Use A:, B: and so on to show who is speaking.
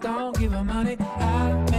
A: don't give her money. I